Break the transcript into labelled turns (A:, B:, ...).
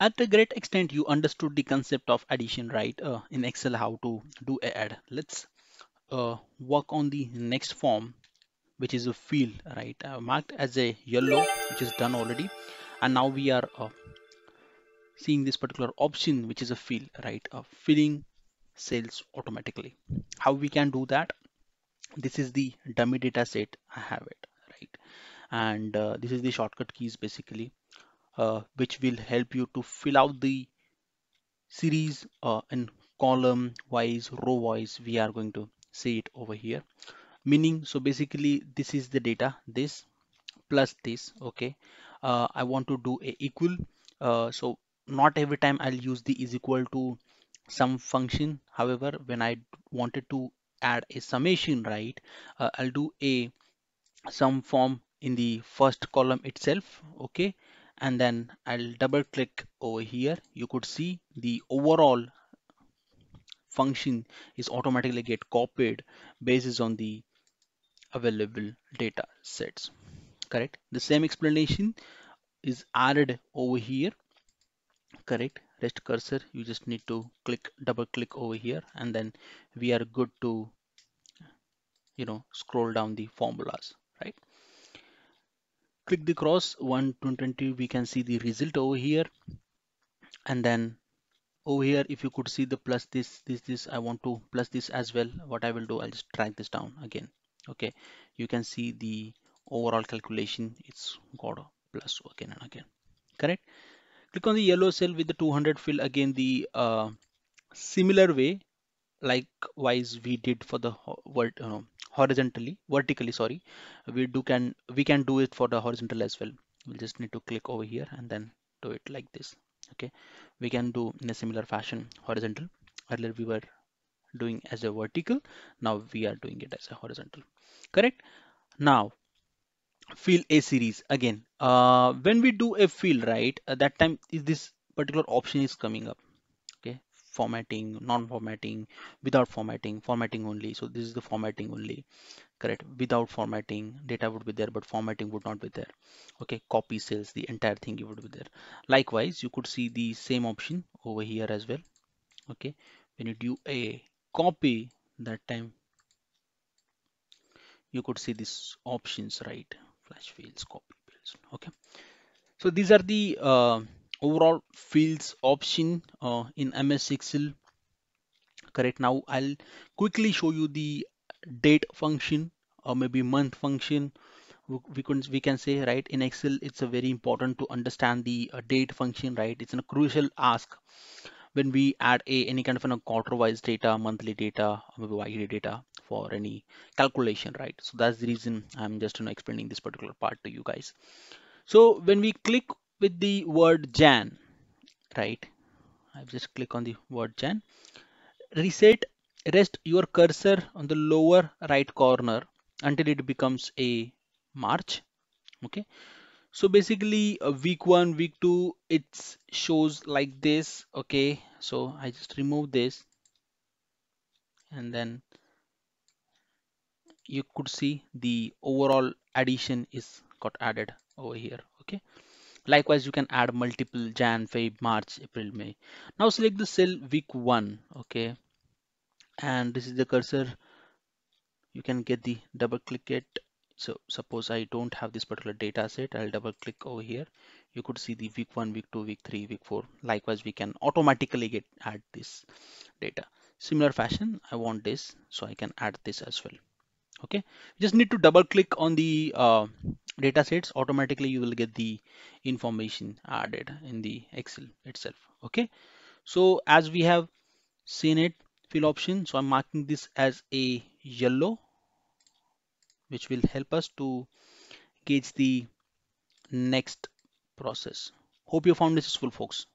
A: at a great extent you understood the concept of addition right uh, in excel how to do add. Let's uh, work on the next form which is a field right uh, marked as a yellow which is done already. And now we are uh, seeing this particular option which is a field right uh, filling cells automatically. How we can do that? This is the dummy data set. I have it right. And uh, this is the shortcut keys basically uh, which will help you to fill out the series uh, in column wise row wise we are going to see it over here. Meaning so basically this is the data this plus this okay? Uh, I want to do a equal uh, so not every time I'll use the is equal to sum function. However when I wanted to add a summation right uh, I'll do a sum form in the first column itself okay and then I'll double click over here. You could see the overall function is automatically get copied based on the available data sets. Correct? The same explanation is added over here. Correct? Rest cursor you just need to click double click over here and then we are good to you know scroll down the formulas right click the cross 1 to 20 we can see the result over here. And then over here if you could see the plus this this this I want to plus this as well. What I will do I'll just drag this down again. Okay you can see the overall calculation it's got a plus again and again. Correct? Click on the yellow cell with the 200 fill again the uh, similar way likewise we did for the word know, horizontally vertically sorry we do can we can do it for the horizontal as well. We'll just need to click over here and then do it like this okay? We can do in a similar fashion horizontal. Earlier we were doing as a vertical now we are doing it as a horizontal correct? Now fill a series again uh, when we do a fill right at that time is this particular option is coming up formatting non-formatting without formatting formatting only. So this is the formatting only correct? Without formatting data would be there but formatting would not be there. Okay copy cells the entire thing you would be there. Likewise you could see the same option over here as well. Okay when you do a copy that time you could see these options right? Flash fields copy fields. Okay so these are the uh, overall fields option uh, in MS Excel. Correct. Now I'll quickly show you the date function or maybe month function. We can we can say right in Excel it's a very important to understand the uh, date function right? It's a crucial ask. When we add a any kind of a quarter wise data monthly data maybe yearly data for any calculation right? So that's the reason I'm just you know, explaining this particular part to you guys. So when we click with the word Jan, right? I've just click on the word Jan. Reset, rest your cursor on the lower right corner until it becomes a March. Okay. So basically uh, week one, week two, it shows like this. Okay. So I just remove this and then you could see the overall addition is got added over here. Okay. Likewise, you can add multiple Jan, Feb, March, April, May. Now select the cell week one, okay? And this is the cursor. You can get the double click it. So suppose I don't have this particular data set, I'll double click over here. You could see the week one, week two, week three, week four. Likewise, we can automatically get add this data. Similar fashion, I want this, so I can add this as well okay just need to double click on the uh, data sets automatically you will get the information added in the excel itself okay? So as we have seen it fill option so i'm marking this as a yellow which will help us to gauge the next process. Hope you found this useful folks